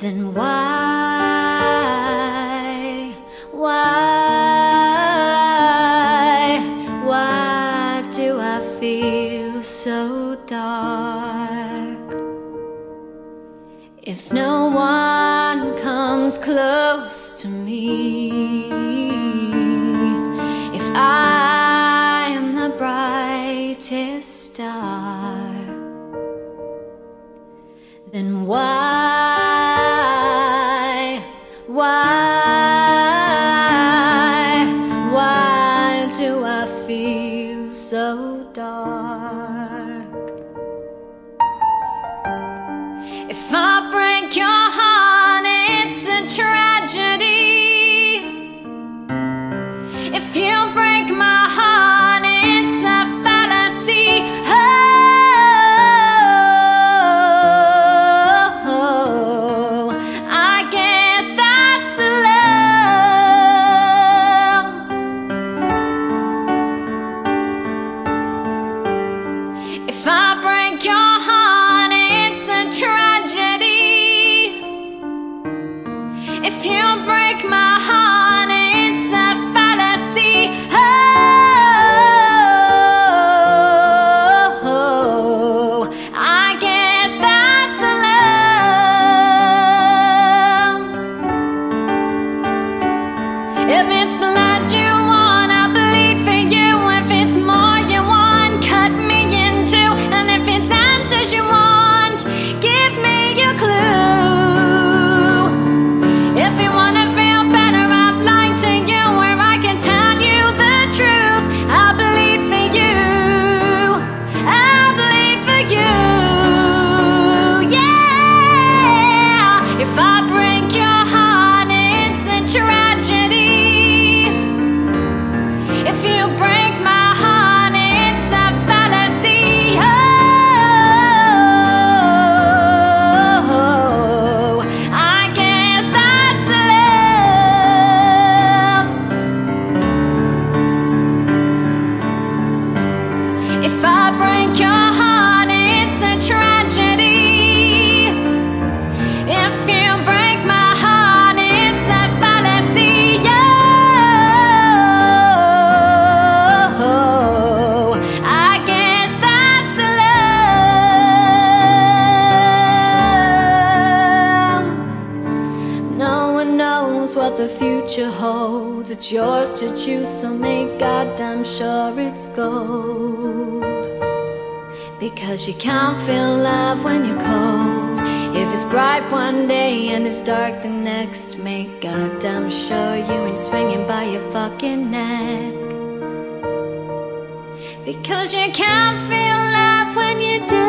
then why, why, why do I feel so dark? If no one comes close to me, if I am the brightest star, then why, so dark? If I break your heart, love. The future holds. It's yours to choose, so make goddamn sure it's gold. Because you can't feel love when you're cold. If it's bright one day and it's dark the next, make goddamn sure you ain't swinging by your fucking neck. Because you can't feel love when you're dead.